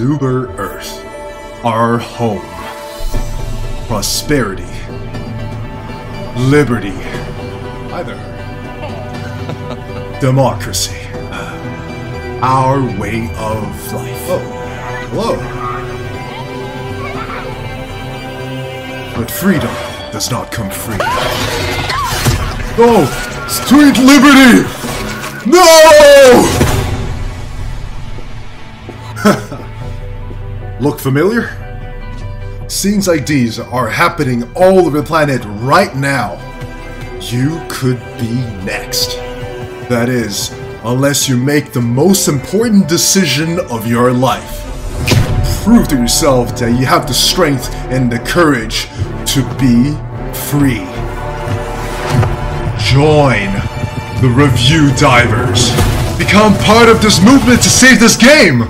Super Earth, our home. Prosperity, liberty, Hi there. democracy. Our way of life. Oh, hello. But freedom does not come free. Oh, street liberty! No! Look familiar? Scenes like these are happening all over the planet right now. You could be next. That is, unless you make the most important decision of your life. Prove to yourself that you have the strength and the courage to be free. Join the Review Divers. Become part of this movement to save this game.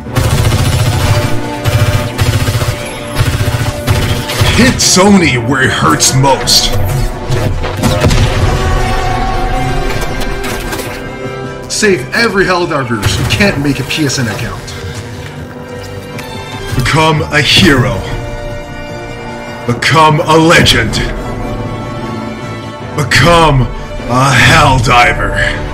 Hit Sony where it hurts most. Save every Helldivers who can't make a PSN account. Become a hero. Become a legend. Become a Helldiver.